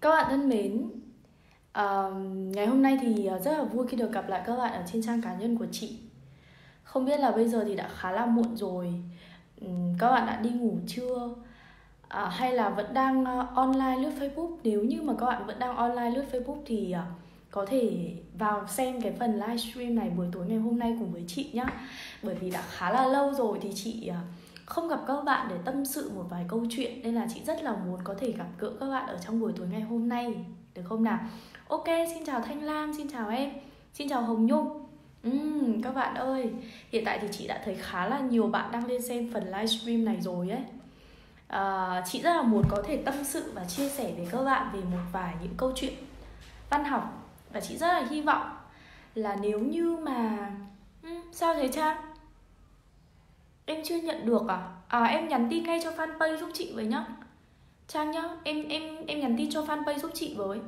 Các bạn thân mến, uh, ngày hôm nay thì ờ, rất là vui khi được gặp lại các bạn ở trên trang cá nhân của chị. Không biết là bây giờ thì đã khá là muộn rồi, um, các bạn đã đi ngủ chưa? Uh, hay là vẫn đang uh, online lướt Facebook? Nếu như mà các bạn vẫn đang online lướt Facebook thì uh, có thể vào xem cái phần livestream này buổi tối ngày hôm nay cùng với chị nhá. Bởi vì đã khá là lâu rồi thì chị uh, không gặp các bạn để tâm sự một vài câu chuyện nên là chị rất là muốn có thể gặp gỡ các bạn ở trong buổi tối ngày hôm nay được không nào? Ok xin chào thanh lam xin chào em xin chào hồng nhung. Uhm, các bạn ơi hiện tại thì chị đã thấy khá là nhiều bạn đang lên xem phần livestream này rồi ấy. À, chị rất là muốn có thể tâm sự và chia sẻ với các bạn về một vài những câu chuyện văn học. Và chị rất là hy vọng là nếu như mà uhm, sao thế trang Em chưa nhận được à? À em nhắn tin ngay cho fanpage giúp chị với nhá. Trang nhá, em em em nhắn tin cho fanpage giúp chị với.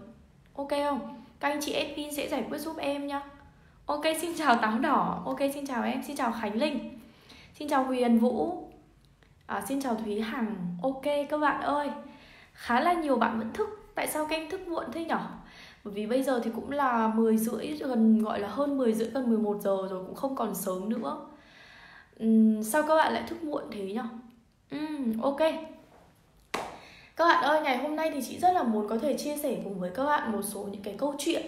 Ok không? Các anh chị admin sẽ giải quyết giúp em nhá. Ok xin chào Táo Đỏ. Ok xin chào em, xin chào Khánh Linh. Xin chào Huyền Vũ. À, Xin chào Thúy Hằng. Ok các bạn ơi. Khá là nhiều bạn vẫn thức. Tại sao các em thức muộn thế nhở? Bởi vì bây giờ thì cũng là 10 rưỡi gần gọi là hơn 10 rưỡi gần 11 giờ rồi cũng không còn sớm nữa uhm, sao các bạn lại thức muộn thế nhỉ? Uhm, ok. Các bạn ơi ngày hôm nay thì chị rất là muốn có thể chia sẻ cùng với các bạn một số những cái câu chuyện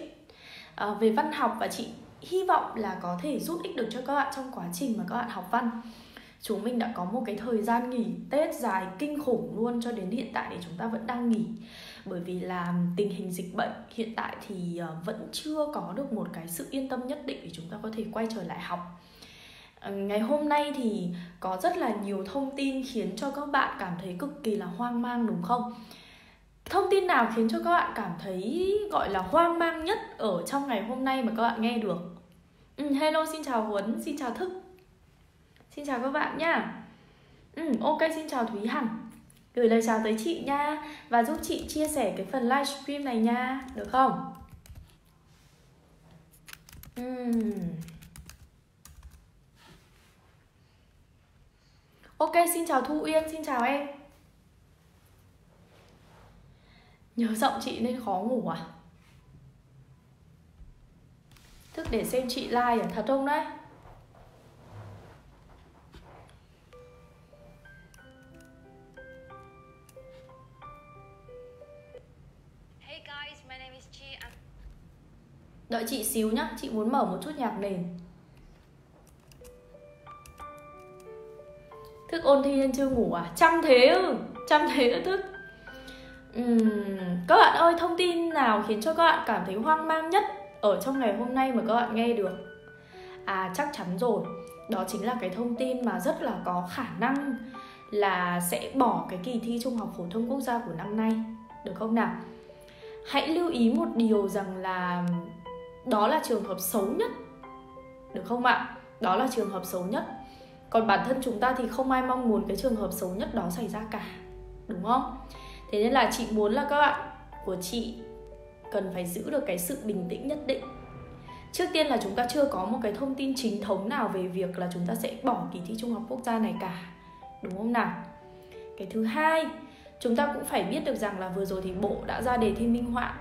uh, về văn học và chị hy vọng là có thể giúp ích được cho các bạn trong quá trình mà các bạn học văn. Chúng mình đã có một cái thời gian nghỉ tết dài kinh khủng luôn cho đến hiện tại thì chúng ta vẫn đang nghỉ. Bởi vì là tình hình dịch bệnh hiện tại thì ờ, vẫn chưa có được một cái sự yên tâm nhất định để chúng ta có thể quay trở lại học. Ờ, ngày hôm nay thì có rất là nhiều thông tin khiến cho các bạn cảm thấy cực kỳ là hoang mang đúng không? Thông tin nào khiến cho các bạn cảm thấy gọi là hoang mang nhất ở trong ngày hôm nay mà các bạn nghe được? Ừ, hello xin chào huấn xin chào thức. Xin chào các bạn nhá ừ, ok xin chào thúy hằng. Gửi lời chào tới chị nha và giúp chị chia sẻ cái phần livestream này nha được không? Uhm. Ok, xin chào Thu Uyên, xin chào em Nhớ giọng chị nên khó ngủ à? Thức để xem chị like à? Thật không đấy? Đợi chị xíu nhá, chị muốn mở một chút nhạc nền thức ôn thi nên chưa ngủ à? Chăm thế ư? Chăm thế đã thức. Uhm, các bạn ơi thông tin nào khiến cho các bạn cảm thấy hoang mang nhất ở trong ngày hôm nay mà các bạn nghe được? À chắc chắn rồi. Đó chính là cái thông tin mà rất là có khả năng là sẽ bỏ cái kỳ thi trung học phổ thông quốc gia của năm nay. Được không nào? Hãy lưu ý một điều rằng là đó là trường hợp xấu nhất. Được không ạ? Đó là trường hợp xấu nhất còn bản thân chúng ta thì không ai mong muốn cái trường hợp xấu nhất đó xảy ra cả, đúng không? Thế nên là chị muốn là các bạn của chị cần phải giữ được cái sự bình tĩnh nhất định. Trước tiên là chúng ta chưa có một cái thông tin chính thống nào về việc là chúng ta sẽ bỏ kỳ thi trung học quốc gia này cả, đúng không nào? Cái thứ hai, chúng ta cũng phải biết được rằng là vừa rồi thì bộ đã ra đề thi minh họa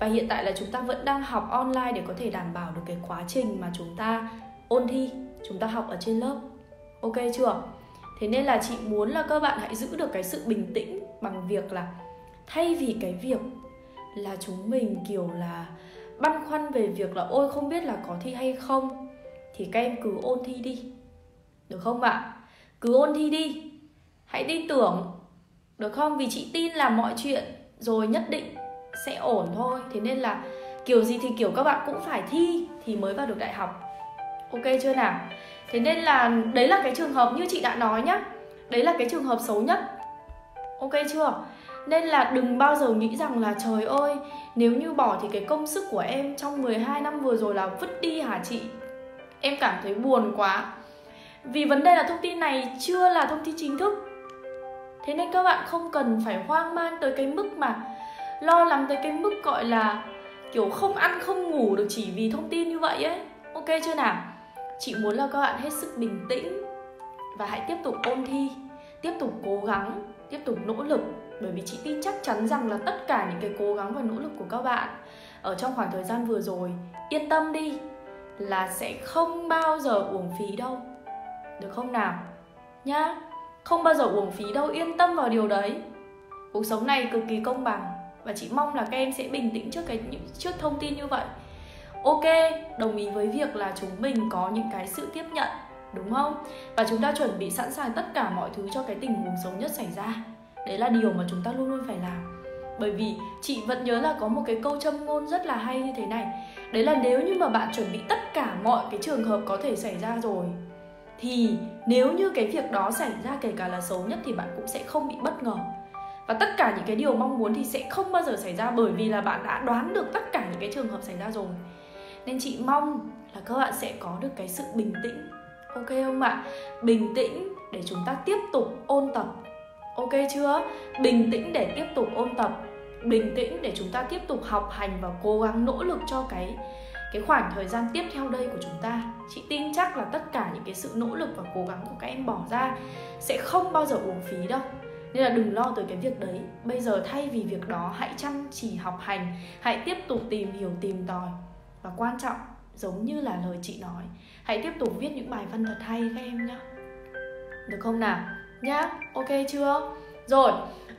và hiện tại là chúng ta vẫn đang học online để có thể đảm bảo được cái quá trình mà chúng ta ôn thi, chúng ta học ở trên lớp ok chưa? Thế nên là chị muốn là các bạn hãy giữ được cái sự bình tĩnh bằng việc là thay vì cái việc là chúng mình kiểu là băn khoăn về việc là ôi, không biết là có thi hay không? Thì các em cứ ôn thi đi, được không ạ? Cứ ôn thi đi. Hãy tin tưởng, được không? Vì chị tin là mọi chuyện rồi nhất định sẽ ổn thôi. Thế nên là kiểu gì thì kiểu các bạn cũng phải thi thì mới vào được đại học. Ok chưa nào? Thế nên là đấy là cái trường hợp như chị đã nói nhá. Đấy là cái trường hợp xấu nhất. Ok chưa? Nên là đừng bao giờ nghĩ rằng là, trời ơi, nếu như bỏ thì cái công sức của em trong 12 năm vừa rồi là vứt đi hả chị? Em cảm thấy buồn quá. Vì vấn đề là thông tin này chưa là thông tin chính thức. Thế nên các bạn không cần phải hoang mang tới cái mức mà lo lắng tới cái mức gọi là kiểu không ăn không ngủ được chỉ vì thông tin như vậy ấy. Ok chưa nào? Chị muốn là các bạn hết sức bình tĩnh và hãy tiếp tục ôn thi, tiếp tục cố gắng, tiếp tục nỗ lực. Bởi vì chị tin chắc chắn rằng là tất cả những cái cố gắng và nỗ lực của các bạn ở trong khoảng thời gian vừa rồi, yên tâm đi là sẽ không bao giờ uổng phí đâu. Được không nào? Nhá, không bao giờ uổng phí đâu, yên tâm vào điều đấy. Cuộc sống này cực kỳ công bằng và chị mong là các em sẽ bình tĩnh trước cái trước thông tin như vậy ok, đồng ý với việc là chúng mình có những cái sự tiếp nhận, đúng không? Và chúng ta chuẩn bị sẵn sàng tất cả mọi thứ cho cái tình huống xấu nhất xảy ra. Đấy là điều mà chúng ta luôn luôn phải làm. Bởi vì chị vẫn nhớ là có một cái câu châm ngôn rất là hay như thế này. Đấy là nếu như mà bạn chuẩn bị tất cả mọi cái trường hợp có thể xảy ra rồi, thì nếu như cái việc đó xảy ra kể cả là xấu nhất thì bạn cũng sẽ không bị bất ngờ. Và tất cả những cái điều mong muốn thì sẽ không bao giờ xảy ra bởi vì là bạn đã đoán được tất cả những cái trường hợp xảy ra rồi nên chị mong là các bạn sẽ có được cái sự bình tĩnh. Ok không ạ? Bình tĩnh để chúng ta tiếp tục ôn tập. Ok chưa? Bình tĩnh để tiếp tục ôn tập. Bình tĩnh để chúng ta tiếp tục học hành và cố gắng nỗ lực cho cái cái khoảng thời gian tiếp theo đây của chúng ta. Chị tin chắc là tất cả những cái sự nỗ lực và cố gắng của các em bỏ ra sẽ không bao giờ uổng phí đâu. Nên là đừng lo tới cái việc đấy. Bây giờ thay vì việc đó, hãy chăm chỉ học hành, hãy tiếp tục tìm hiểu, tìm tòi và quan trọng giống như là lời chị nói hãy tiếp tục viết những bài văn thật hay các em nhé được không nào? Nhá ok chưa? Rồi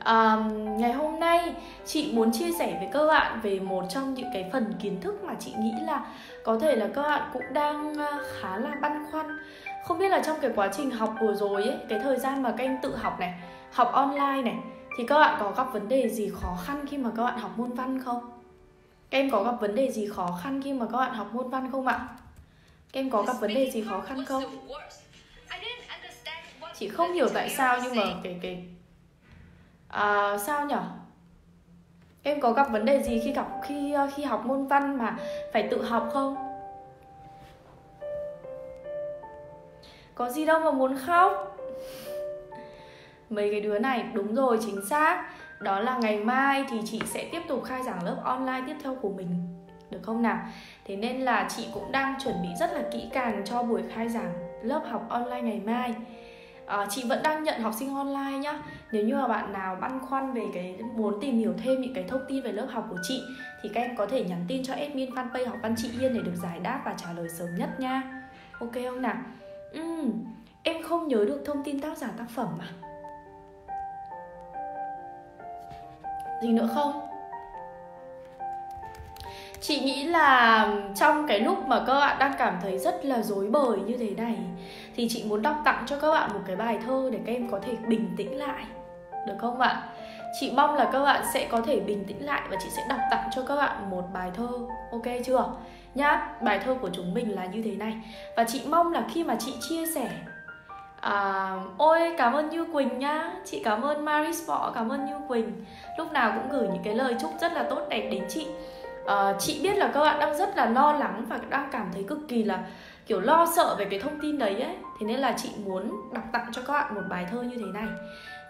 um, ngày hôm nay chị muốn chia sẻ với các bạn về một trong những cái phần kiến thức mà chị nghĩ là có thể là các bạn cũng đang ờ, khá là băn khoăn. Không biết là trong cái quá trình học vừa rồi ấy cái thời gian mà các em tự học này học online này thì các bạn có gặp vấn đề gì khó khăn khi mà các bạn học môn văn không? Các em có gặp vấn đề gì khó khăn khi mà các bạn học môn văn không ạ? Các em có gặp vấn đề gì khó khăn không? Chị không hiểu tại sao nhưng mà cái cái à, sao nhở? Em có gặp vấn đề gì khi gặp khi ờ, khi học môn văn mà phải tự học không? Có gì đâu mà muốn khóc. Mấy cái đứa này đúng rồi chính xác đó là ngày mai thì chị sẽ tiếp tục khai giảng lớp online tiếp theo của mình. Được không nào? Thế nên là chị cũng đang chuẩn bị rất là kỹ càng cho buổi khai giảng lớp học online ngày mai. À, chị vẫn đang nhận học sinh online nhá. Nếu như mà bạn nào băn khoăn về cái muốn tìm hiểu thêm những cái thông tin về lớp học của chị thì các em có thể nhắn tin cho admin fanpage học văn chị Hiên để được giải đáp và trả lời sớm nhất nha. Ok không nào? Uhm, em không nhớ được thông tin tác giả tác phẩm mà gì nữa không? Chị nghĩ là trong cái lúc mà các bạn đang cảm thấy rất là rối bời như thế này, thì chị muốn đọc tặng cho các bạn một cái bài thơ để các em có thể bình tĩnh lại. Được không ạ? Chị mong là các bạn sẽ có thể bình tĩnh lại và chị sẽ đọc tặng cho các bạn một bài thơ. Ok chưa? Nhá, bài thơ của chúng mình là như thế này. Và chị mong là khi mà chị chia sẻ À, ôi cảm ơn Như Quỳnh nhá. Chị cảm ơn Maris Võ, cảm ơn Như Quỳnh. Lúc nào cũng gửi những cái lời chúc rất là tốt đẹp đến chị. À, Chị biết là các bạn đang rất là lo lắng và đang cảm thấy cực kỳ là kiểu lo sợ về cái thông tin đấy ấy. Thế nên là chị muốn đọc tặng cho các bạn một bài thơ như thế này.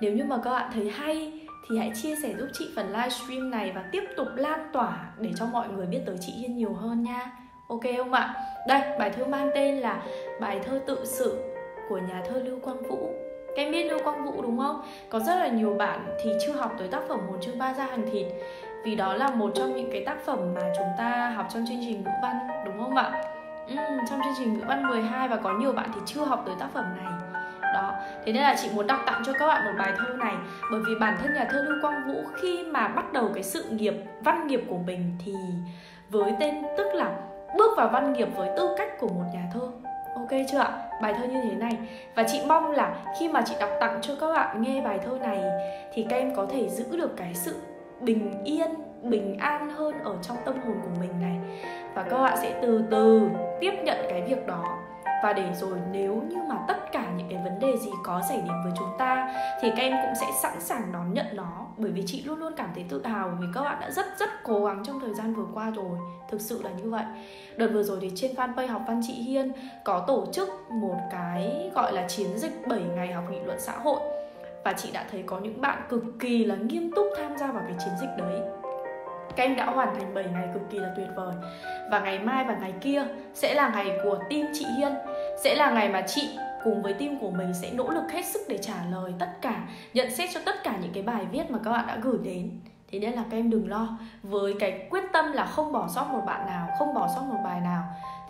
Nếu như mà các bạn thấy hay thì hãy chia sẻ giúp chị phần livestream này và tiếp tục lan tỏa để cho mọi người biết tới chị Hiên nhiều hơn nha. Ok không ạ? Đây, bài thơ mang tên là bài thơ tự sự của nhà thơ Lưu Quang Vũ em biết Lưu Quang Vũ đúng không? Có rất là nhiều bạn thì chưa học tới tác phẩm Hồn chương ba Ra hàng thịt Vì đó là một trong những cái tác phẩm mà chúng ta học trong chương trình ngữ văn đúng không ạ? Ừ, trong chương trình ngữ văn 12 và có nhiều bạn thì chưa học tới tác phẩm này đó thế nên là chị muốn đọc tặng cho các bạn một bài thơ này bởi vì bản thân nhà thơ lưu quang vũ khi mà bắt đầu cái sự nghiệp văn nghiệp của mình thì với tên tức là bước vào văn nghiệp với tư cách của một nhà thơ ok chưa ạ? Bài thơ như thế này. Và chị mong là khi mà chị đọc tặng cho các bạn nghe bài thơ này, thì các em có thể giữ được cái sự bình yên, bình an hơn ở trong tâm hồn của mình này. Và các bạn sẽ từ từ tiếp nhận cái việc đó và để rồi nếu như mà tất cả những cái vấn đề gì có xảy đến với chúng ta, thì các em cũng sẽ sẵn sàng đón nhận nó. Bởi vì chị luôn luôn cảm thấy tự hào vì các bạn đã rất rất cố gắng trong thời gian vừa qua rồi. Thực sự là như vậy. Đợt vừa rồi thì trên fanpage học văn chị Hiên có tổ chức một cái gọi là chiến dịch 7 ngày học nghị luận xã hội. Và chị đã thấy có những bạn cực kỳ là nghiêm túc tham gia vào cái chiến dịch đấy các em đã hoàn thành 7 ngày cực kỳ là tuyệt vời. Và ngày mai và ngày kia sẽ là ngày của team chị Hiên. Sẽ là ngày mà chị cùng với team của mình sẽ nỗ lực hết sức để trả lời tất cả, nhận xét cho tất cả những cái bài viết mà các bạn đã gửi đến. Thế nên là các em đừng lo, với cái quyết tâm là không bỏ sót một bạn nào, không bỏ sót một bài nào,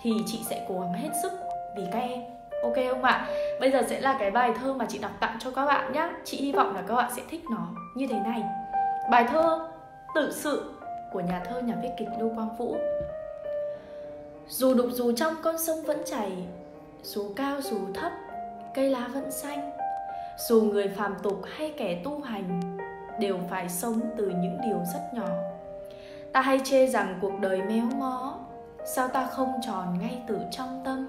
thì chị sẽ cố gắng hết sức vì các em. Ok không ạ? Bây giờ sẽ là cái bài thơ mà chị đọc tặng cho các bạn nhé chị hy vọng là các bạn sẽ thích nó như thế này. Bài thơ tự sự của nhà thơ nhà viết kịch lưu quang vũ. Dù đục dù trong con sông vẫn chảy, dù cao dù thấp, cây lá vẫn xanh. Dù người phàm tục hay kẻ tu hành, đều phải sống từ những điều rất nhỏ. Ta hay chê rằng cuộc đời méo mó, sao ta không tròn ngay từ trong tâm?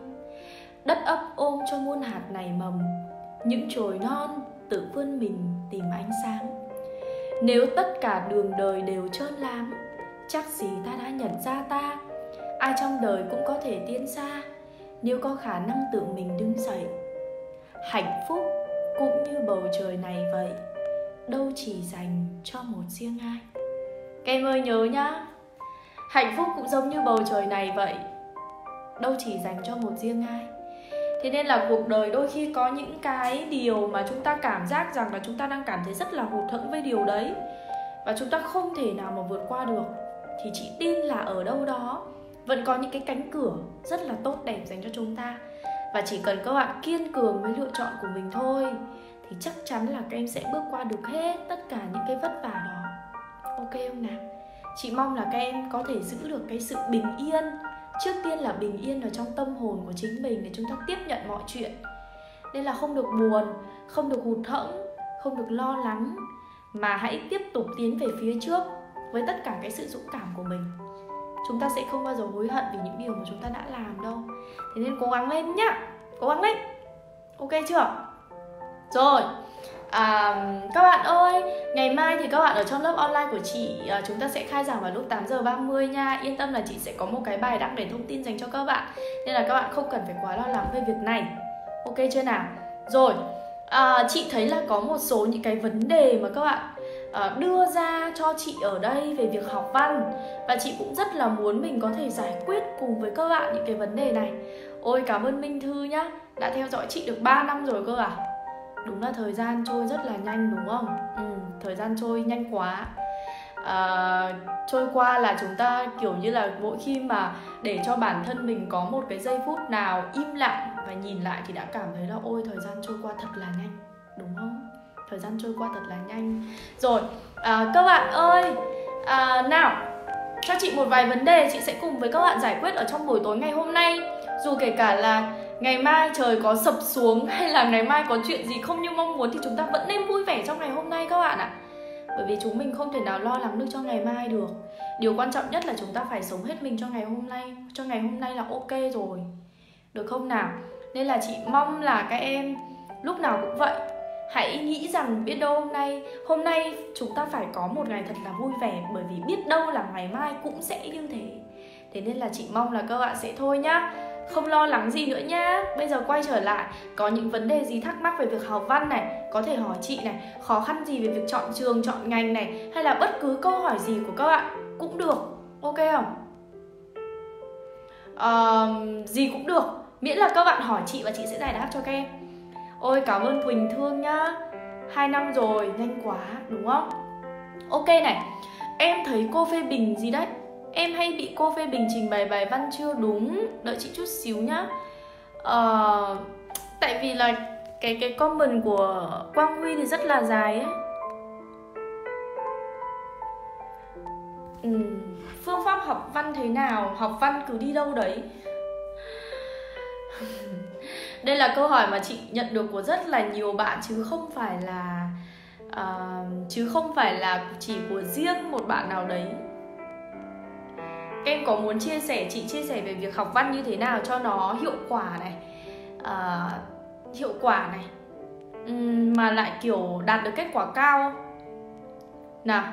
Đất ấp ôm cho muôn hạt này mầm, những chồi non tự vươn mình tìm ánh sáng. Nếu tất cả đường đời đều trơn láng chắc gì ta đã nhận ra ta. Ai trong đời cũng có thể tiến xa, nếu có khả năng tự mình đứng dậy. Hạnh phúc cũng như bầu trời này vậy, đâu chỉ dành cho một riêng ai. Các em ơi, nhớ nhá. Hạnh phúc cũng giống như bầu trời này vậy, đâu chỉ dành cho một riêng ai. Thế nên là cuộc đời đôi khi có những cái điều mà chúng ta cảm giác rằng là chúng ta đang cảm thấy rất là hụt hẫng với điều đấy, và chúng ta không thể nào mà vượt qua được thì chị tin là ở đâu đó vẫn có những cái cánh cửa rất là tốt đẹp dành cho chúng ta. Và chỉ cần các bạn kiên cường với lựa chọn của mình thôi, thì chắc chắn là các em sẽ bước qua được hết tất cả những cái vất vả đó. Ok không nào? Chị mong là các em có thể giữ được cái sự bình yên. Trước tiên là bình yên ở trong tâm hồn của chính mình để chúng ta tiếp nhận mọi chuyện. Nên là không được buồn, không được hụt hẫng, không được lo lắng, mà hãy tiếp tục tiến về phía trước với tất cả cái sự dũng cảm của mình chúng ta sẽ không bao giờ hối hận vì những điều mà chúng ta đã làm đâu thế nên cố gắng lên nhá cố gắng lên ok chưa rồi À, các bạn ơi, ngày mai thì các bạn ở trong lớp online của chị à, chúng ta sẽ khai giảng vào lúc 8 giờ 30 nha. Yên tâm là chị sẽ có một cái bài đăng để thông tin dành cho các bạn. Nên là các bạn không cần phải quá lo lắng về việc này. Ok chưa nào? Rồi, à, chị thấy là có một số những cái vấn đề mà các bạn Ờ, đưa ra cho chị ở đây về việc học văn. Và chị cũng rất là muốn mình có thể giải quyết cùng với các bạn những cái vấn đề này. Ôi cảm ơn Minh Thư nhá, đã theo dõi chị được 3 năm rồi cơ à đúng là thời gian trôi rất là nhanh đúng không? Ừ, thời gian trôi nhanh quá. À, trôi qua là chúng ta kiểu như là mỗi khi mà để cho bản thân mình có một cái giây phút nào im lặng và nhìn lại thì đã cảm thấy là ôi thời gian trôi qua thật là nhanh. Đúng không? Thời gian trôi qua thật là nhanh. Rồi à, các bạn ơi à, nào cho chị một vài vấn đề chị sẽ cùng với các bạn giải quyết ở trong buổi tối ngày hôm nay. Dù kể cả là ngày mai trời có sập xuống hay là ngày mai có chuyện gì không như mong muốn thì chúng ta vẫn nên vui vẻ trong ngày hôm nay các bạn ạ. Bởi vì chúng mình không thể nào lo lắng được cho ngày mai được. Điều quan trọng nhất là chúng ta phải sống hết mình cho ngày hôm nay cho ngày hôm nay là ok rồi. Được không nào? Nên là chị mong là các em lúc nào cũng vậy hãy nghĩ rằng biết đâu hôm nay hôm nay chúng ta phải có một ngày thật là vui vẻ bởi vì biết đâu là ngày mai cũng sẽ như thế. Thế nên là chị mong là các bạn sẽ thôi nhá. Không lo lắng gì nữa nhá. Bây giờ quay trở lại có những vấn đề gì thắc mắc về việc học văn này có thể hỏi chị này khó khăn gì về việc chọn trường chọn ngành này hay là bất cứ câu hỏi gì của các bạn cũng được ok không? Uh, gì cũng được miễn là các bạn hỏi chị và chị sẽ giải đáp cho các em ôi cảm ơn quỳnh thương nhá. Hai năm rồi nhanh quá đúng không? Ok này em thấy cô phê bình gì đấy? Em hay bị cô phê bình trình bày bài văn chưa đúng? Đợi chị chút xíu nhá. Uh, tại vì là cái cái comment của quang huy thì rất là dài ấy. Ừ, phương pháp học văn thế nào? Học văn cứ đi đâu đấy? Đây là câu hỏi mà chị nhận được của rất là nhiều bạn chứ không phải là uh, chứ không phải là chỉ của riêng một bạn nào đấy. Em có muốn chia sẻ chị chia sẻ về việc học văn như thế nào cho nó hiệu quả này? Uh, hiệu quả này. Um, mà lại kiểu đạt được kết quả cao. Nào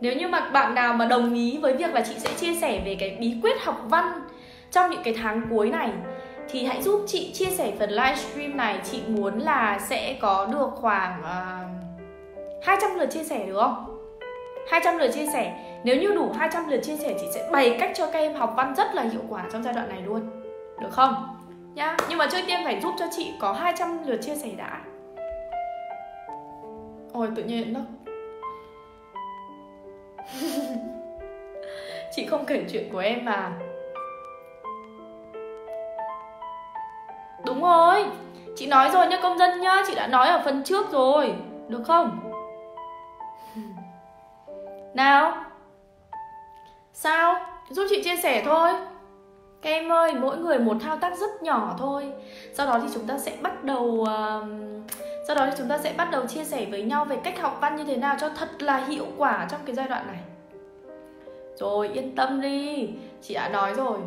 nếu như mà bạn nào mà đồng ý với việc là chị sẽ chia sẻ về cái bí quyết học văn trong những cái tháng cuối này thì hãy giúp chị chia sẻ phần livestream này. Chị muốn là sẽ có được khoảng ờ, uh, 200 lượt chia sẻ được không? 200 lượt chia sẻ. Nếu như đủ 200 lượt chia sẻ chị sẽ bày cách cho các em học văn rất là hiệu quả trong giai đoạn này luôn. Được không? Nhá. Nhưng mà trước tiên phải giúp cho chị có 200 lượt chia sẻ đã. Ôi tự nhiên nó chị không kể chuyện của em mà. Đúng rồi. Chị nói rồi nhá công dân nhá chị đã nói ở phần trước rồi. Được không? Nào. Sao? Giúp chị chia sẻ thôi. Các em ơi mỗi người một thao tác rất nhỏ thôi. Sau đó thì chúng ta sẽ bắt đầu uh, sau đó thì chúng ta sẽ bắt đầu chia sẻ với nhau về cách học văn như thế nào cho thật là hiệu quả trong cái giai đoạn này. Rồi yên tâm đi. Chị đã nói rồi.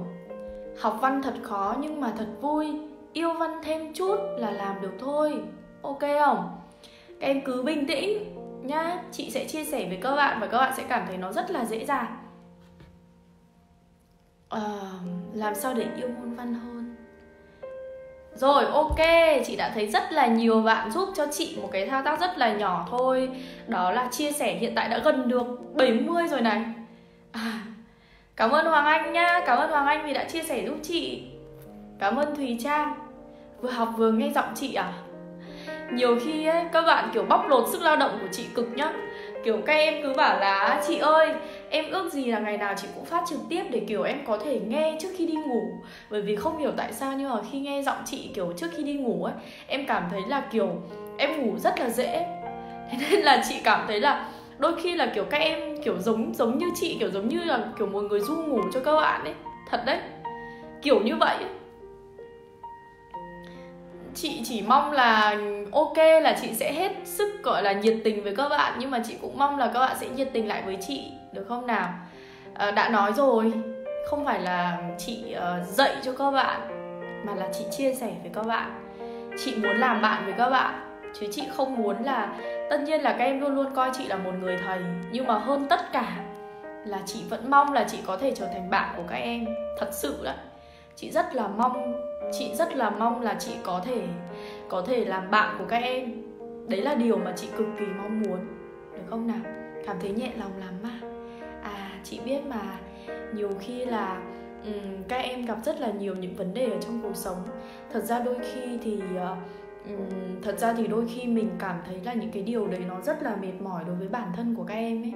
Học văn thật khó nhưng mà thật vui yêu văn thêm chút là làm được thôi. Ok không? Các em cứ bình tĩnh nhá. Chị sẽ chia sẻ với các bạn và các bạn sẽ cảm thấy nó rất là dễ dàng. À, làm sao để yêu môn văn hơn? Rồi ok. Chị đã thấy rất là nhiều bạn giúp cho chị một cái thao tác rất là nhỏ thôi. Đó là chia sẻ hiện tại đã gần được 70 rồi này. À, cảm ơn hoàng anh nhá, cảm ơn hoàng anh vì đã chia sẻ giúp chị. Cảm ơn thùy trang vừa học vừa nghe giọng chị à? Nhiều khi ấy, các bạn kiểu bóc lột sức lao động của chị cực nhá. Kiểu các em cứ bảo là chị ơi em ước gì là ngày nào chị cũng phát trực tiếp để kiểu em có thể nghe trước khi đi ngủ. Bởi vì không hiểu tại sao nhưng mà khi nghe giọng chị kiểu trước khi đi ngủ ấy em cảm thấy là kiểu em ngủ rất là dễ. Thế nên là chị cảm thấy là đôi khi là kiểu các em kiểu giống giống như chị kiểu giống như là kiểu một người du ngủ cho các bạn ấy. Thật đấy. Kiểu như vậy ấy chị chỉ mong là ok là chị sẽ hết sức gọi là nhiệt tình với các bạn nhưng mà chị cũng mong là các bạn sẽ nhiệt tình lại với chị được không nào? À, đã nói rồi không phải là chị uh, dạy cho các bạn mà là chị chia sẻ với các bạn. Chị muốn làm bạn với các bạn chứ chị không muốn là tất nhiên là các em luôn luôn coi chị là một người thầy nhưng mà hơn tất cả là chị vẫn mong là chị có thể trở thành bạn của các em thật sự đấy chị rất là mong chị rất là mong là chị có thể có thể làm bạn của các em. Đấy là điều mà chị cực kỳ mong muốn được không nào? Cảm thấy nhẹ lòng lắm mà. À chị biết mà nhiều khi là um, các em gặp rất là nhiều những vấn đề ở trong cuộc sống. Thật ra đôi khi thì um, thật ra thì đôi khi mình cảm thấy là những cái điều đấy nó rất là mệt mỏi đối với bản thân của các em ấy.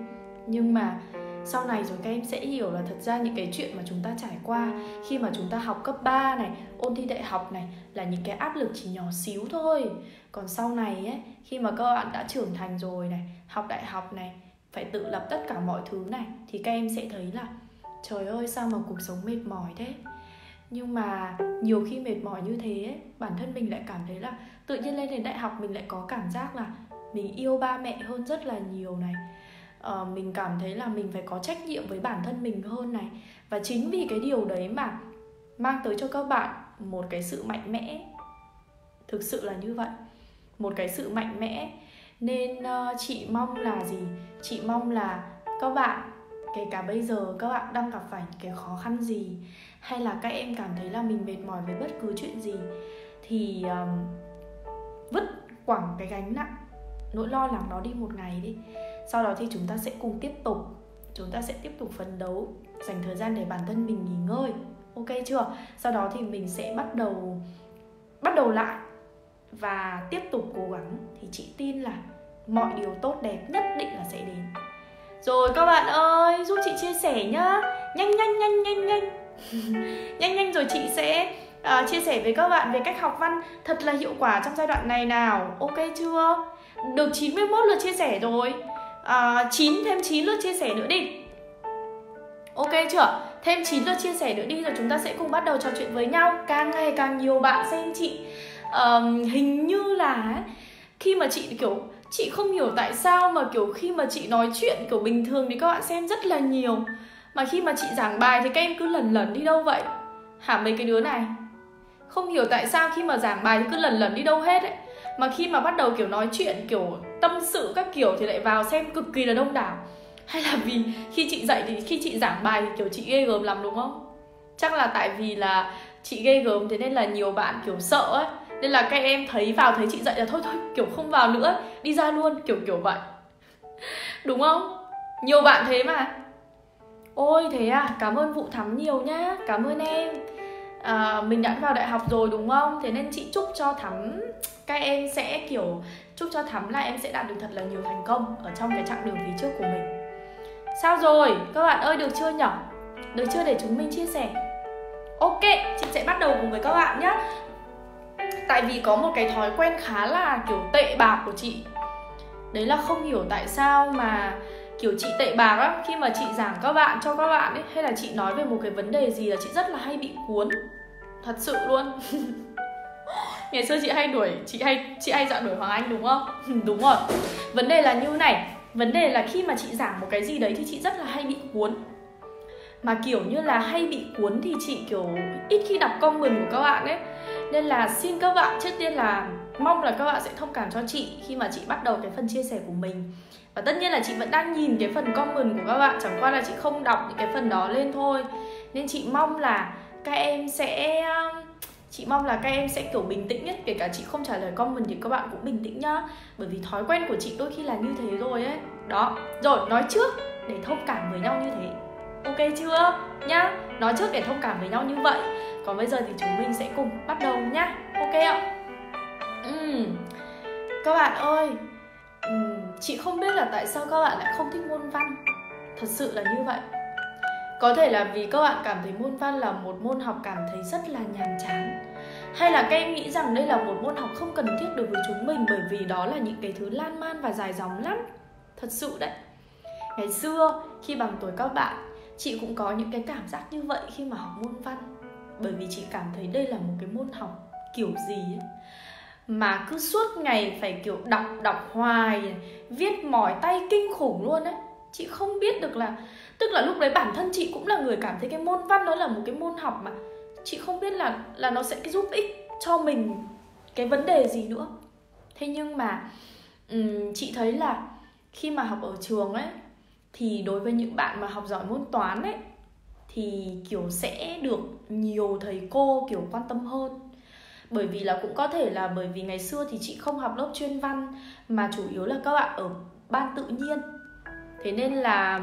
Nhưng mà sau này rồi các em sẽ hiểu là thật ra những cái chuyện mà chúng ta trải qua khi mà chúng ta học cấp 3 này, ôn thi đại học này là những cái áp lực chỉ nhỏ xíu thôi. Còn sau này ấy, khi mà các bạn đã trưởng thành rồi này, học đại học này, phải tự lập tất cả mọi thứ này thì các em sẽ thấy là trời ơi sao mà cuộc sống mệt mỏi thế. Nhưng mà nhiều khi mệt mỏi như thế ấy, bản thân mình lại cảm thấy là tự nhiên lên đến đại học mình lại có cảm giác là mình yêu ba mẹ hơn rất là nhiều này uh, mình cảm thấy là mình phải có trách nhiệm với bản thân mình hơn này. Và chính vì cái điều đấy mà mang tới cho các bạn một cái sự mạnh mẽ. Thực sự là như vậy. Một cái sự mạnh mẽ. Nên uh, chị mong là gì? Chị mong là các bạn kể cả bây giờ các bạn đang gặp phải cái khó khăn gì hay là các em cảm thấy là mình mệt mỏi với bất cứ chuyện gì thì um, vứt quẳng cái gánh nặng. Nỗi lo lắng nó đi một ngày đi sau đó thì chúng ta sẽ cùng tiếp tục. Chúng ta sẽ tiếp tục phấn đấu dành thời gian để bản thân mình nghỉ ngơi. Ok chưa? Sau đó thì mình sẽ bắt đầu bắt đầu lại và tiếp tục cố gắng. Thì chị tin là mọi điều tốt đẹp nhất định là sẽ đến. Rồi các bạn ơi giúp chị chia sẻ nhá. Nhanh nhanh nhanh nhanh nhanh. Nhanh nhanh rồi chị sẽ uh, chia sẻ với các bạn về cách học văn thật là hiệu quả trong giai đoạn này nào. Ok chưa? Được 91 lượt chia sẻ rồi. Ờ, à, 9 thêm 9 lượt chia sẻ nữa đi Ok chưa? Thêm 9 lượt chia sẻ nữa đi rồi chúng ta sẽ cùng bắt đầu trò chuyện với nhau Càng ngày càng nhiều bạn xem chị um, Hình như là khi mà chị kiểu Chị không hiểu tại sao mà kiểu khi mà chị nói chuyện kiểu bình thường thì các bạn xem rất là nhiều Mà khi mà chị giảng bài thì các em cứ lần lần đi đâu vậy? Hả mấy cái đứa này? Không hiểu tại sao khi mà giảng bài thì cứ lần lần đi đâu hết ấy mà khi mà bắt đầu kiểu nói chuyện kiểu tâm sự các kiểu thì lại vào xem cực kỳ là đông đảo. Hay là vì khi chị dạy thì khi chị giảng bài thì kiểu chị ghê gớm lắm đúng không? Chắc là tại vì là chị ghê gớm thế nên là nhiều bạn kiểu sợ ấy. Nên là các em thấy vào thấy chị dạy là thôi thôi kiểu không vào nữa đi ra luôn kiểu kiểu vậy. Đúng không? Nhiều bạn thế mà. Ôi thế à cảm ơn vụ thắm nhiều nhá cảm ơn em. À, mình đã vào đại học rồi đúng không? Thế nên chị chúc cho thắm các em sẽ kiểu chúc cho thắm là em sẽ đạt được thật là nhiều thành công ở trong cái chặng đường phía trước của mình. Sao rồi? Các bạn ơi, được chưa nhở được chưa để chúng mình chia sẻ? Ok, chị sẽ bắt đầu cùng với các bạn nhé tại vì có một cái thói quen khá là kiểu tệ bạc của chị. Đấy là không hiểu tại sao mà kiểu chị tệ bạc á, khi mà chị giảng các bạn, cho các bạn ấy, hay là chị nói về một cái vấn đề gì là chị rất là hay bị cuốn. Thật sự luôn. ngày xưa chị hay đuổi, chị hay chị hay dạo đuổi hoàng anh, đúng không? Đúng rồi. Vấn đề là như này, vấn đề là khi mà chị giảng một cái gì đấy thì chị rất là hay bị cuốn. Mà kiểu như là hay bị cuốn thì chị kiểu ít khi đọc comment của các bạn ấy. Nên là xin các bạn, trước tiên là mong là các bạn sẽ thông cảm cho chị khi mà chị bắt đầu cái phần chia sẻ của mình. Và tất nhiên là chị vẫn đang nhìn cái phần comment của các bạn, chẳng qua là chị không đọc những cái phần đó lên thôi. Nên chị mong là các em sẽ um, chị mong là các em sẽ kiểu bình tĩnh nhất kể cả chị không trả lời comment thì các bạn cũng bình tĩnh nhá. Bởi vì thói quen của chị đôi khi là như thế rồi ấy. Đó rồi nói trước để thông cảm với nhau như thế. Ok chưa? Nhá nói trước để thông cảm với nhau như vậy. Còn bây giờ thì chúng mình sẽ cùng bắt đầu nhá. Ok ạ? Uhm. các bạn ơi uhm, chị không biết là tại sao các bạn lại không thích môn văn. Thật sự là như vậy có thể là vì các bạn cảm thấy môn văn là một môn học cảm thấy rất là nhàm chán. Hay là các em nghĩ rằng đây là một môn học không cần thiết đối với chúng mình bởi vì đó là những cái thứ lan man và dài dòng lắm. Thật sự đấy. Ngày xưa, khi bằng tuổi các bạn, chị cũng có những cái cảm giác như vậy khi mà học môn văn. Bởi vì chị cảm thấy đây là một cái môn học kiểu gì ấy, mà cứ suốt ngày phải kiểu đọc đọc hoài, viết mỏi tay kinh khủng luôn ấy. Chị không biết được là tức là lúc đấy bản thân chị cũng là người cảm thấy cái môn văn nó là một cái môn học mà. Chị không biết là là nó sẽ giúp ích cho mình cái vấn đề gì nữa. Thế nhưng mà um, chị thấy là khi mà học ở trường ấy thì đối với những bạn mà học giỏi môn toán ấy thì kiểu sẽ được nhiều thầy cô kiểu quan tâm hơn. Bởi vì là cũng có thể là bởi vì ngày xưa thì chị không học lớp chuyên văn mà chủ yếu là các bạn ở ban tự nhiên. Thế nên là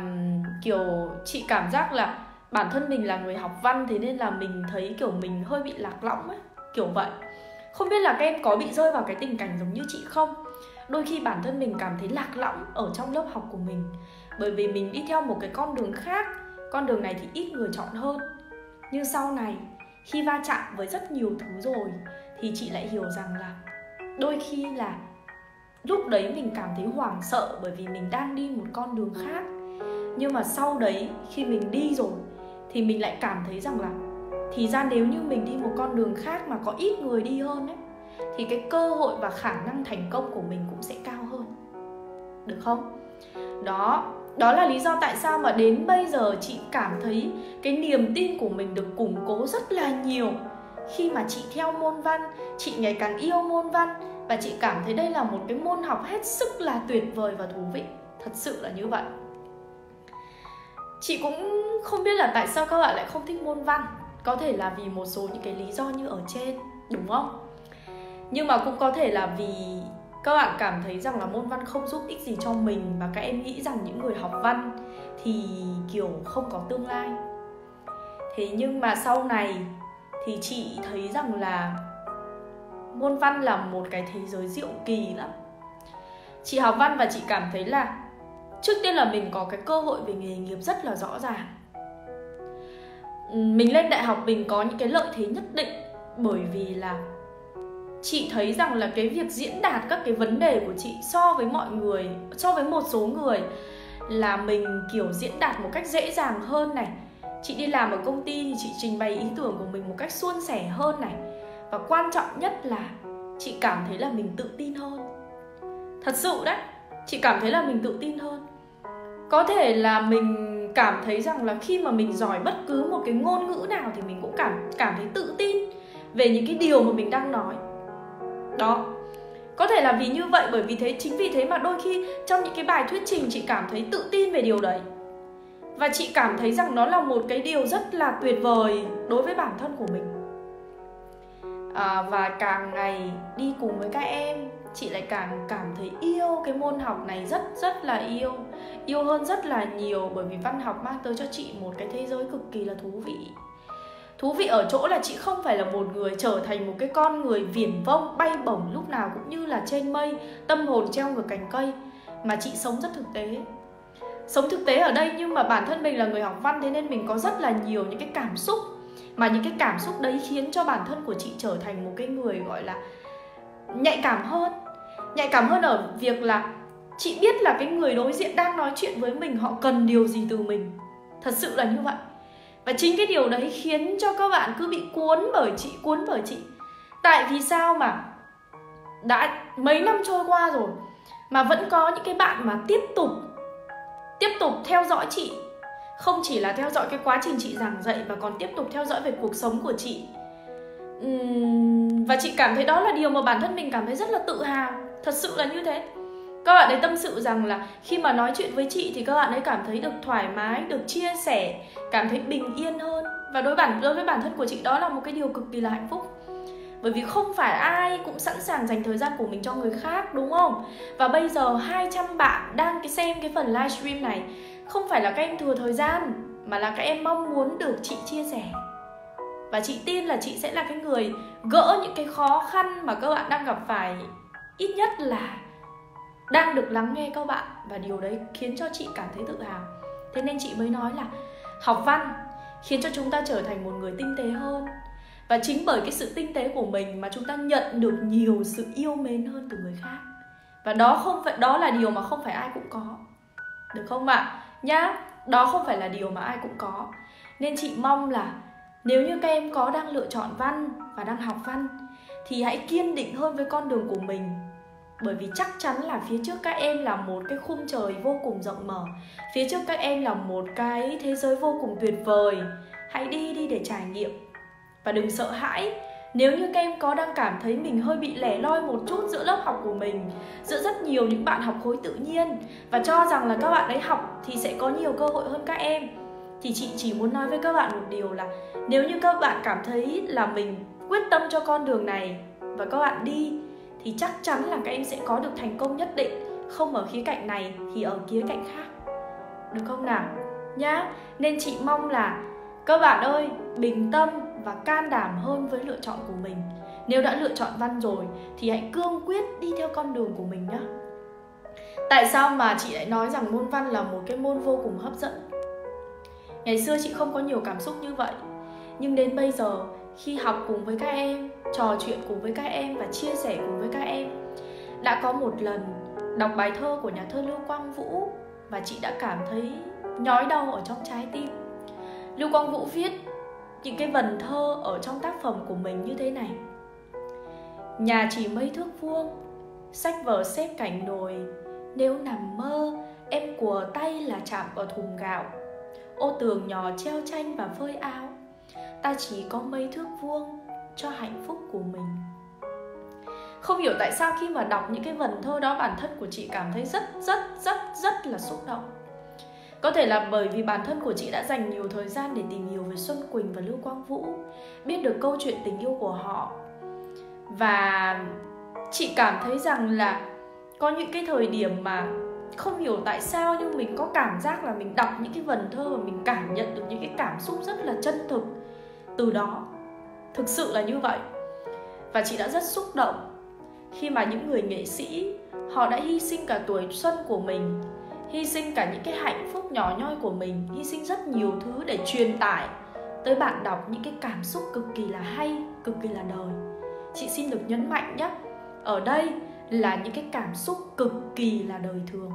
kiểu chị cảm giác là bản thân mình là người học văn thế nên là mình thấy kiểu mình hơi bị lạc lõng ấy, kiểu vậy. Không biết là các em có bị rơi vào cái tình cảnh giống như chị không? Đôi khi bản thân mình cảm thấy lạc lõng ở trong lớp học của mình, bởi vì mình đi theo một cái con đường khác. Con đường này thì ít người chọn hơn. Nhưng sau này, khi va chạm với rất nhiều thứ rồi, thì chị lại hiểu rằng là đôi khi là lúc đấy mình cảm thấy hoảng sợ bởi vì mình đang đi một con đường khác nhưng mà sau đấy, khi mình đi rồi, thì mình lại cảm thấy rằng là, thì ra nếu như mình đi một con đường khác mà có ít người đi hơn ấy, thì cái cơ hội và khả năng thành công của mình cũng sẽ cao hơn. Được không? Đó đó là lý do tại sao mà đến bây giờ chị cảm thấy cái niềm tin của mình được củng cố rất là nhiều. Khi mà chị theo môn văn, chị ngày càng yêu môn văn và chị cảm thấy đây là một cái môn học hết sức là tuyệt vời và thú vị. Thật sự là như vậy chị cũng không biết là tại sao các bạn lại không thích môn văn. Có thể là vì một số những cái lý do như ở trên, đúng không? Nhưng mà cũng có thể là vì các bạn cảm thấy rằng là môn văn không giúp ích gì cho mình và các em nghĩ rằng những người học văn thì kiểu không có tương lai. Thế nhưng mà sau này thì chị thấy rằng là môn văn là một cái thế giới diệu kỳ lắm. Chị học văn và chị cảm thấy là trước tiên là mình có cái cơ hội về nghề nghiệp rất là rõ ràng. Mình lên đại học mình có những cái lợi thế nhất định bởi vì là chị thấy rằng là cái việc diễn đạt các cái vấn đề của chị so với mọi người, so với một số người là mình, kiểu, diễn đạt một cách dễ dàng hơn này. Chị đi làm ở công ty thì chị trình bày ý tưởng của mình một cách suôn sẻ hơn này. Và quan trọng nhất là chị cảm thấy là mình tự tin hơn. Thật sự đấy chị cảm thấy là mình tự tin hơn. Có thể là mình cảm thấy rằng là khi mà mình giỏi bất cứ một cái ngôn ngữ nào thì mình cũng cảm cảm thấy tự tin về những cái điều mà mình đang nói. Đó. Có thể là vì như vậy bởi vì thế chính vì thế mà đôi khi trong những cái bài thuyết trình chị cảm thấy tự tin về điều đấy. Và chị cảm thấy rằng nó là một cái điều rất là tuyệt vời đối với bản thân của mình. À, và càng ngày đi cùng với các em chị lại càng cảm thấy yêu cái môn học này rất rất là yêu. Yêu hơn rất là nhiều bởi vì văn học mang tới cho chị một cái thế giới cực kỳ là thú vị. Thú vị ở chỗ là chị không phải là một người trở thành một cái con người viển vông, bay bổng lúc nào cũng như là trên mây, tâm hồn treo ngược cành cây, mà chị sống rất thực tế. Sống thực tế ở đây nhưng mà bản thân mình là người học văn thế nên mình có rất là nhiều những cái cảm xúc, mà những cái cảm xúc đấy khiến cho bản thân của chị trở thành một cái người, gọi là, nhạy cảm hơn nhạy cảm hơn ở việc là chị biết là cái người đối diện đang nói chuyện với mình, họ cần điều gì từ mình. Thật sự là như vậy. Và chính cái điều đấy khiến cho các bạn cứ bị cuốn bởi chị, cuốn bởi chị. Tại vì sao mà đã mấy năm trôi qua rồi mà vẫn có những cái bạn mà tiếp tục tiếp tục theo dõi chị. Không chỉ là theo dõi cái quá trình chị giảng dạy mà còn tiếp tục theo dõi về cuộc sống của chị. Và chị cảm thấy đó là điều mà bản thân mình cảm thấy rất là tự hào thật sự là như thế. Các bạn ấy tâm sự rằng là khi mà nói chuyện với chị thì các bạn ấy cảm thấy được thoải mái, được chia sẻ, cảm thấy bình yên hơn. Và đối bản, đối với bản thân của chị, đó là một cái điều cực kỳ là hạnh phúc. Bởi vì không phải ai cũng sẵn sàng dành thời gian của mình cho người khác, đúng không? Và bây giờ 200 bạn đang cái xem cái phần livestream này, không phải là các em thừa thời gian, mà là các em mong muốn được chị chia sẻ. Và chị tin là chị sẽ là cái người gỡ những cái khó khăn mà các bạn đang gặp phải ít nhất là đang được lắng nghe các bạn và điều đấy khiến cho chị cảm thấy tự hào. Thế nên chị mới nói là học văn khiến cho chúng ta trở thành một người tinh tế hơn. Và chính bởi cái sự tinh tế của mình mà chúng ta nhận được nhiều sự yêu mến hơn từ người khác. Và đó không phải, đó là điều mà không phải ai cũng có. Được không ạ? À? nhá, đó không phải là điều mà ai cũng có. Nên chị mong là nếu như các em có đang lựa chọn văn và đang học văn thì hãy kiên định hơn với con đường của mình bởi vì chắc chắn là phía trước các em là một cái khung trời vô cùng rộng mở. Phía trước các em là một cái thế giới vô cùng tuyệt vời. Hãy đi đi để trải nghiệm. Và đừng sợ hãi. Nếu như các em có đang cảm thấy mình hơi bị lẻ loi một chút giữa lớp học của mình, giữa rất nhiều những bạn học khối tự nhiên, và cho rằng là các bạn ấy học thì sẽ có nhiều cơ hội hơn các em, thì chị chỉ muốn nói với các bạn một điều là nếu như các bạn cảm thấy là mình quyết tâm cho con đường này và các bạn đi thì chắc chắn là các em sẽ có được thành công nhất định. Không ở khía cạnh này thì ở khía cạnh khác. Được không nào? Nhá, nên chị mong là các bạn ơi, bình tâm và can đảm hơn với lựa chọn của mình. Nếu đã lựa chọn văn rồi thì hãy cương quyết đi theo con đường của mình nhé tại sao mà chị lại nói rằng môn văn là một cái môn vô cùng hấp dẫn? Ngày xưa chị không có nhiều cảm xúc như vậy. Nhưng đến bây giờ khi học cùng với các em, trò chuyện cùng với các em và chia sẻ cùng với các em. Đã có một lần đọc bài thơ của nhà thơ lưu quang vũ và chị đã cảm thấy nhói đau ở trong trái tim. Lưu quang vũ viết những cái vần thơ ở trong tác phẩm của mình như thế này. Nhà chỉ mấy thước vuông, sách vở xếp cảnh nồi. Nếu nằm mơ, em của tay là chạm vào thùng gạo. Ô tường nhỏ treo tranh và phơi áo ta chỉ có mấy thước vuông cho hạnh phúc của mình. Không hiểu tại sao khi mà đọc những cái vần thơ đó, bản thân của chị cảm thấy rất rất rất rất là xúc động. Có thể là bởi vì bản thân của chị đã dành nhiều thời gian để tìm hiểu về Xuân Quỳnh và Lưu Quang Vũ, Biết được câu chuyện tình yêu của họ. Và chị cảm thấy rằng là có những cái thời điểm mà không hiểu tại sao nhưng mình có cảm giác là mình đọc những cái vần thơ và mình cảm nhận được những cái cảm xúc rất là chân thực. Từ đó, thực sự là như vậy. Và chị đã rất xúc động khi mà những người nghệ sĩ, họ đã hy sinh cả tuổi xuân của mình, hy sinh cả những cái hạnh phúc nhỏ nhoi của mình, hy sinh rất nhiều thứ để truyền tải tới bạn đọc những cái cảm xúc cực kỳ là hay, cực kỳ là đời. Chị xin được nhấn mạnh nhé, ở đây là những cái cảm xúc cực kỳ là đời thường.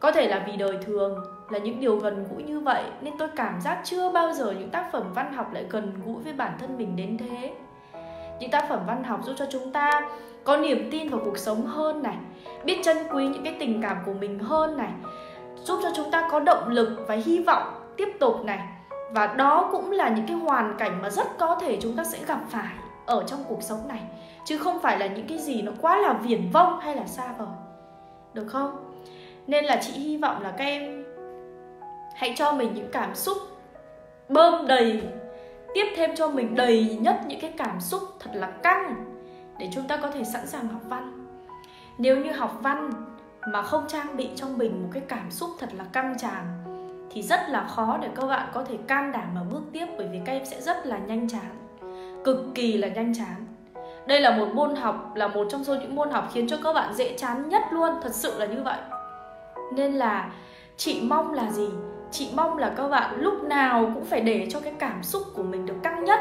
Có thể là vì đời thường là những điều gần gũi như vậy, nên tôi cảm giác chưa bao giờ những tác phẩm văn học lại gần gũi với bản thân mình đến thế. Những tác phẩm văn học giúp cho chúng ta có niềm tin vào cuộc sống hơn này, biết trân quý những cái tình cảm của mình hơn này, giúp cho chúng ta có động lực và hy vọng tiếp tục này. Và đó cũng là những cái hoàn cảnh mà rất có thể chúng ta sẽ gặp phải ở trong cuộc sống này, chứ không phải là những cái gì nó quá là viển vông hay là xa vời. Được không? Nên là chị hy vọng là các em hãy cho mình những cảm xúc bơm đầy, tiếp thêm cho mình đầy nhất những cái cảm xúc thật là căng để chúng ta có thể sẵn sàng học văn. Nếu như học văn mà không trang bị trong mình một cái cảm xúc thật là căng tràn, thì rất là khó để các bạn có thể can đảm mà bước tiếp, bởi vì các em sẽ rất là nhanh chán cực kỳ là nhanh chán. Đây là một môn học, là một trong số những môn học khiến cho các bạn dễ chán nhất luôn, thật sự là như vậy. Nên là chị mong là gì? Chị mong là các bạn lúc nào cũng phải để cho cái cảm xúc của mình được căng nhất.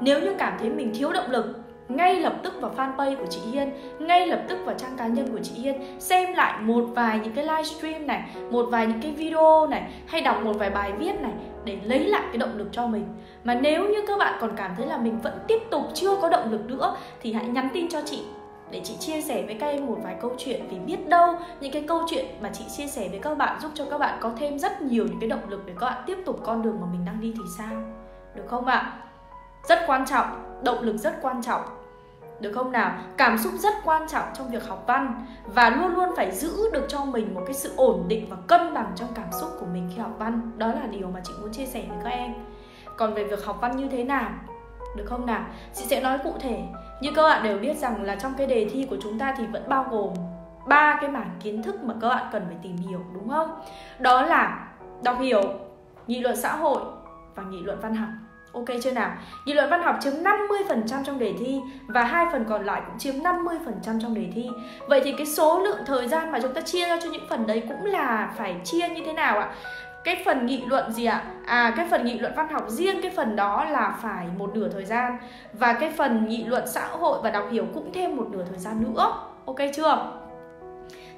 Nếu như cảm thấy mình thiếu động lực ngay lập tức vào fanpage của chị Hiên, ngay lập tức vào trang cá nhân của chị Hiên xem lại một vài những cái livestream này, một vài những cái video này hay đọc một vài bài viết này để lấy lại cái động lực cho mình. Mà nếu như các bạn còn cảm thấy là mình vẫn tiếp tục chưa có động lực nữa thì hãy nhắn tin cho chị để chị chia sẻ với các em một vài câu chuyện. Vì biết đâu những cái câu chuyện mà chị chia sẻ với các bạn giúp cho các bạn có thêm rất nhiều những cái động lực để các bạn tiếp tục con đường mà mình đang đi thì sao? Được không ạ? Rất quan trọng, động lực rất quan trọng. Được không nào? Cảm xúc rất quan trọng trong việc học văn và luôn luôn phải giữ được cho mình một cái sự ổn định và cân bằng trong cảm xúc của mình khi học văn. Đó là điều mà chị muốn chia sẻ với các em. Còn về việc học văn như thế nào? Được không nào? Chị sẽ nói cụ thể. Như các bạn đều biết rằng là trong cái đề thi của chúng ta thì vẫn bao gồm ba cái mảng kiến thức mà các bạn cần phải tìm hiểu, đúng không? Đó là đọc hiểu, nghị luận xã hội và nghị luận văn học. Ok chưa nào? Nghị luận văn học chiếm 50% trong đề thi và hai phần còn lại cũng chiếm 50% trong đề thi. Vậy thì cái số lượng thời gian mà chúng ta chia ra cho những phần đấy cũng là phải chia như thế nào ạ? Cái phần nghị luận gì ạ? À cái phần nghị luận văn học riêng cái phần đó là phải một nửa thời gian và cái phần nghị luận xã hội và đọc hiểu cũng thêm một nửa thời gian nữa. Ok chưa?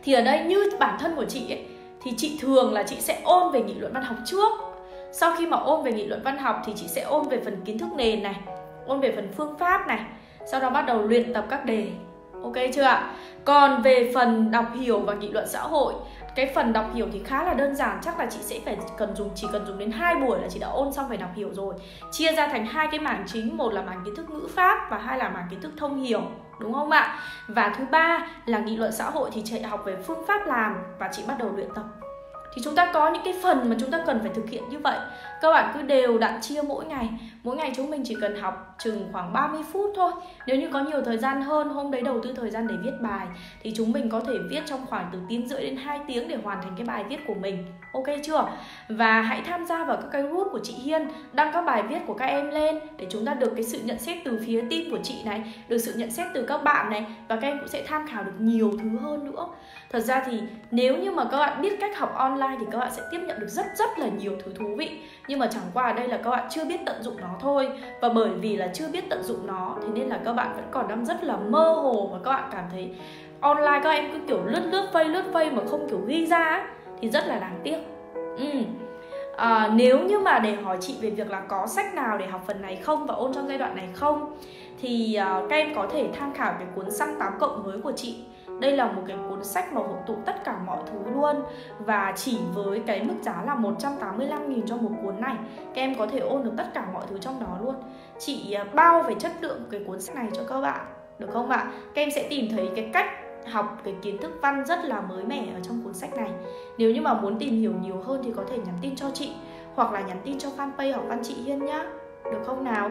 Thì ở đây như bản thân của chị ấy, thì chị thường là chị sẽ ôn về nghị luận văn học trước sau khi mà ôn về nghị luận văn học thì chị sẽ ôn về phần kiến thức nền này, ôn về phần phương pháp này, sau đó bắt đầu luyện tập các đề. Ok chưa ạ? Còn về phần đọc hiểu và nghị luận xã hội, cái phần đọc hiểu thì khá là đơn giản, chắc là chị sẽ phải cần dùng, chỉ cần dùng đến hai buổi là chị đã ôn xong về đọc hiểu rồi. Chia ra thành hai cái mảng chính, một là mảng kiến thức ngữ pháp và hai là mảng kiến thức thông hiểu, đúng không ạ? Và thứ ba là nghị luận xã hội thì chị học về phương pháp làm và chị bắt đầu luyện tập thì chúng ta có những cái phần mà chúng ta cần phải thực hiện như vậy. Các bạn cứ đều đặn chia mỗi ngày mỗi ngày chúng mình chỉ cần học chừng khoảng 30 phút thôi. Nếu như có nhiều thời gian hơn, hôm đấy đầu tư thời gian để viết bài, thì chúng mình có thể viết trong khoảng từ tiếng rưỡi đến 2 tiếng để hoàn thành cái bài viết của mình. Ok chưa? Và hãy tham gia vào các cái group của chị Hiên, đăng các bài viết của các em lên để chúng ta được cái sự nhận xét từ phía team của chị này, được sự nhận xét từ các bạn này và các em cũng sẽ tham khảo được nhiều thứ hơn nữa. Thật ra thì nếu như mà các bạn biết cách học online thì các bạn sẽ tiếp nhận được rất rất là nhiều thứ thú vị. Nhưng mà chẳng qua ở đây là các bạn chưa biết tận dụng nó thôi. Và bởi vì là chưa biết tận dụng nó thế nên là các bạn vẫn còn đang rất là mơ hồ và các bạn cảm thấy online các em cứ kiểu lướt lướt vây lướt vây mà không kiểu ghi ra thì rất là đáng tiếc. Ừ. à, nếu như mà để hỏi chị về việc là có sách nào để học phần này không và ôn trong giai đoạn này không thì uh, các em có thể tham khảo cái cuốn xăng 8 cộng mới của chị đây là một cái cuốn sách mà hội tụ tất cả mọi thứ luôn. Và chỉ với cái mức giá là 185.000 cho một cuốn này, các em có thể ôn được tất cả mọi thứ trong đó luôn. Chị à, bao về chất lượng cái cuốn sách này cho các bạn, được không ạ? Các em sẽ tìm thấy cái cách học, cái kiến thức văn rất là mới mẻ ở trong cuốn sách này. Nếu như mà muốn tìm hiểu nhiều hơn thì có thể nhắn tin cho chị, hoặc là nhắn tin cho fanpage học văn chị Hiên nhá. Được không nào?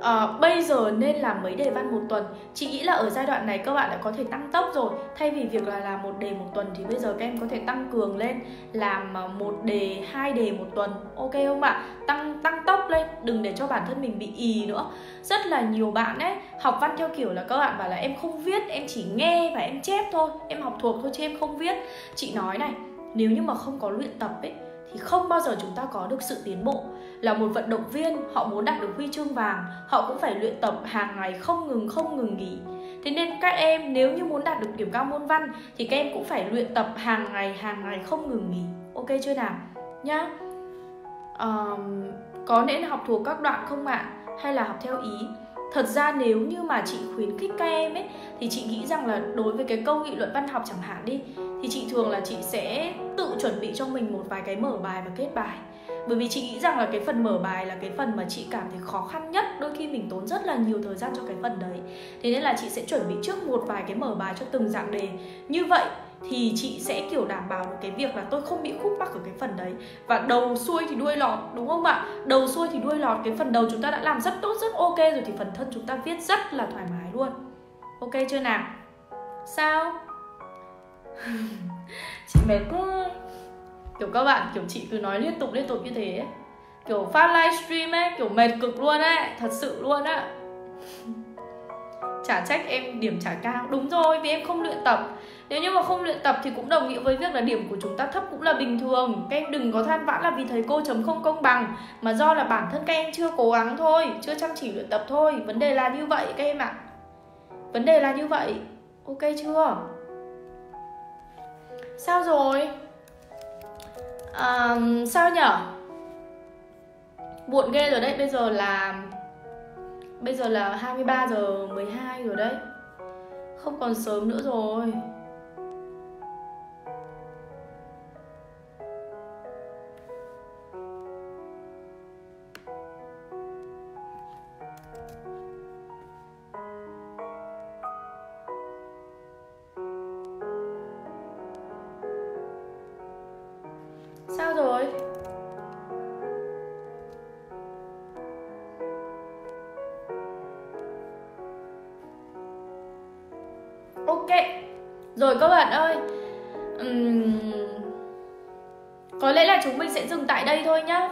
Uh, bây giờ nên làm mấy đề văn một tuần. Chị nghĩ là ở giai đoạn này các bạn đã có thể tăng tốc rồi. Thay vì việc là làm một đề một tuần thì bây giờ các em có thể tăng cường lên làm ờ, một đề hai đề một tuần. Ok không ạ tăng tăng tốc lên đừng để cho bản thân mình bị ì nữa. Rất là nhiều bạn ấy học văn theo kiểu là các bạn bảo là em không viết em chỉ nghe và em chép thôi. Em học thuộc thôi chứ em không viết. Chị nói này nếu như mà không có luyện tập ấy thì không bao giờ chúng ta có được sự tiến bộ. Là một vận động viên họ muốn đạt được huy chương vàng họ cũng phải luyện tập hàng ngày không ngừng không ngừng nghỉ. Thế nên các em nếu như muốn đạt được điểm cao môn văn thì các em cũng phải luyện tập hàng ngày hàng ngày không ngừng nghỉ. Ok chưa nào? Nhá. Um, có nên học thuộc các đoạn không ạ? Hay là học theo ý? Thật ra nếu như mà chị khuyến khích các em ấy, thì chị nghĩ rằng là đối với cái câu nghị luận văn học chẳng hạn đi, thì chị thường là chị sẽ tự chuẩn bị cho mình một vài cái mở bài và kết bài. Bởi vì chị nghĩ rằng là cái phần mở bài là cái phần mà chị cảm thấy khó khăn nhất, đôi khi mình tốn rất là nhiều thời gian cho cái phần đấy. Thế nên là chị sẽ chuẩn bị trước một vài cái mở bài cho từng dạng đề. Như vậy thì chị sẽ, kiểu, đảm bảo được cái việc là tôi không bị khúc mắc ở cái phần đấy. Và đầu xuôi thì đuôi lọt, đúng không ạ? Đầu xuôi thì đuôi lọt, cái phần đầu chúng ta đã làm rất tốt, rất ok rồi thì phần thân chúng ta viết rất là thoải mái luôn. Ok chưa nào? Sao? Chị mệt quá. Kiểu các bạn, kiểu chị cứ nói liên tục liên tục như thế ấy. kiểu phát livestream ấy, kiểu mệt cực luôn ấy, thật sự luôn á. Chả trách em điểm trả cao. Đúng rồi, vì em không luyện tập nếu như mà không luyện tập thì cũng đồng nghĩa với việc là điểm của chúng ta thấp cũng là bình thường. Các em đừng có than vãn là vì thầy cô chấm không công bằng mà do là bản thân các em chưa cố gắng thôi chưa chăm chỉ luyện tập thôi. Vấn đề là như vậy các em ạ. Vấn đề là như vậy. Ok chưa? Sao rồi? À, sao nhở? Muộn ghê rồi đấy. Bây giờ là bây giờ là 23 giờ 12 rồi đấy. Không còn sớm nữa Rồi.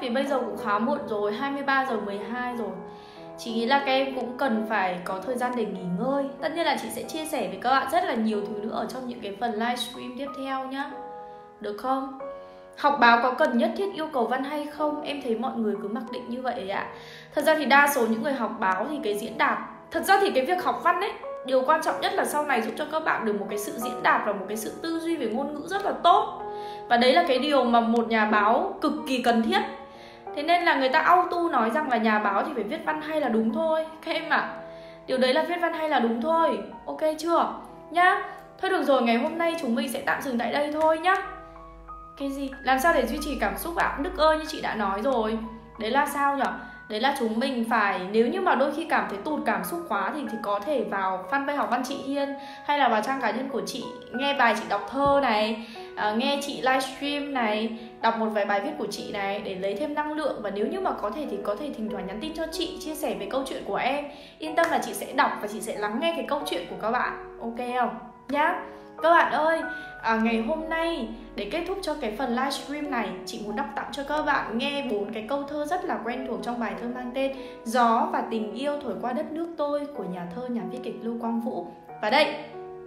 Vì bây giờ cũng khá muộn rồi 23 giờ 12 rồi. Chị nghĩ là các em cũng cần phải có thời gian để nghỉ ngơi. Tất nhiên là chị sẽ chia sẻ với các bạn rất là nhiều thứ nữa Ở trong những cái phần livestream tiếp theo nhá. Được không? Học báo có cần nhất thiết yêu cầu văn hay không? Em thấy mọi người cứ mặc định như vậy ạ. Thật ra thì đa số những người học báo thì cái diễn đạt Thật ra thì cái việc học văn ấy, điều quan trọng nhất là sau này giúp cho các bạn được một cái sự diễn đạt và một cái sự tư duy về ngôn ngữ rất là tốt. Và đấy là cái điều mà một nhà báo cực kỳ cần thiết thế nên là người ta auto nói rằng là nhà báo thì phải viết văn hay là đúng thôi, các em ạ. Điều đấy là viết văn hay là đúng thôi. Ok chưa? Nhá. Thôi được rồi, ngày hôm nay chúng mình sẽ tạm dừng tại đây thôi nhá. Cái gì? Làm sao để duy trì cảm xúc ạ? Đức ơi, như chị đã nói rồi. Đấy là sao nhở? Đấy là chúng mình phải, nếu như mà đôi khi cảm thấy tụt cảm xúc quá thì thì có thể vào fanpage học văn chị Hiên hay là vào trang cá nhân của chị, nghe bài chị đọc thơ này uh, nghe chị livestream này đọc một vài bài viết của chị này để lấy thêm năng lượng và nếu như mà có thể thì có thể thỉnh thoảng nhắn tin cho chị chia sẻ về câu chuyện của em. Yên tâm là chị sẽ đọc và chị sẽ lắng nghe cái câu chuyện của các bạn ok không? Nhá. Các bạn ơi à, ngày hôm nay để kết thúc cho cái phần livestream này chị muốn đọc tặng cho các bạn nghe bốn cái câu thơ rất là quen thuộc trong bài thơ mang tên gió và tình yêu thổi qua đất nước tôi của nhà thơ nhà viết kịch lưu quang vũ. Và đây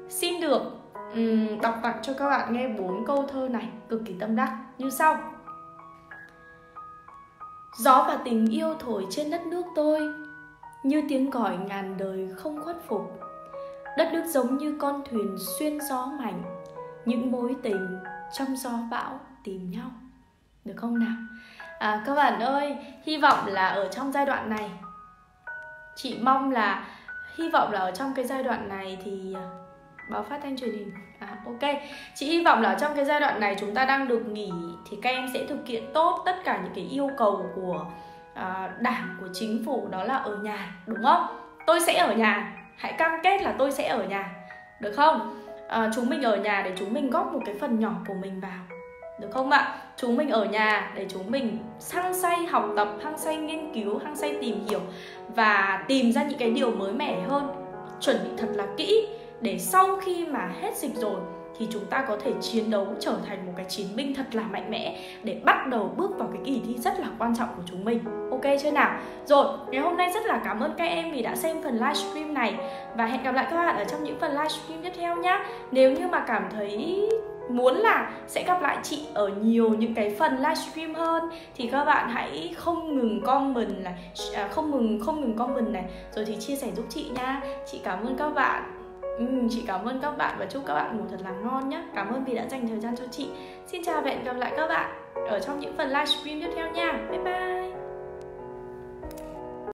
xin được um, đọc tặng cho các bạn nghe bốn câu thơ này cực kỳ tâm đắc. Như sau. Gió và tình yêu thổi trên đất nước tôi như tiếng còi ngàn đời không khuất phục. Đất nước giống như con thuyền xuyên gió mạnh những mối tình trong gió bão tìm nhau. Được không nào? À, các bạn ơi hy vọng là ở trong giai đoạn này chị mong là hy vọng là ở trong cái giai đoạn này thì à, báo phát thanh truyền hình. À ok. Chị hy vọng là trong cái giai đoạn này chúng ta đang được nghỉ thì các em sẽ thực hiện tốt tất cả những cái yêu cầu của à, đảng của chính phủ đó là ở nhà đúng không? Tôi sẽ ở nhà. Hãy cam kết là tôi sẽ ở nhà. Được không? À, chúng mình ở nhà để chúng mình góp một cái phần nhỏ của mình vào. Được không ạ? Chúng mình ở nhà để chúng mình hăng say học tập hăng say nghiên cứu hăng say tìm hiểu và tìm ra những cái điều mới mẻ hơn. Chuẩn bị thật là kỹ để sau khi mà hết dịch rồi thì chúng ta có thể chiến đấu trở thành một cái chiến binh thật là mạnh mẽ để bắt đầu bước vào cái kỳ thi rất là quan trọng của chúng mình. Ok chưa nào? Rồi ngày hôm nay rất là cảm ơn các em vì đã xem phần livestream này. Và hẹn gặp lại các bạn ở trong những phần livestream tiếp theo nhé nếu như mà cảm thấy muốn là sẽ gặp lại chị ở nhiều những cái phần livestream hơn thì các bạn hãy không ngừng comment này à, không ngừng không ngừng comment này rồi thì chia sẻ giúp chị nha. Chị cảm ơn các bạn Ừ, chị cảm ơn các bạn và chúc các bạn ngủ thật là ngon nhé Cảm ơn vì đã dành thời gian cho chị. Xin chào và hẹn gặp lại các bạn ở trong những phần livestream tiếp theo nha. Bye bye.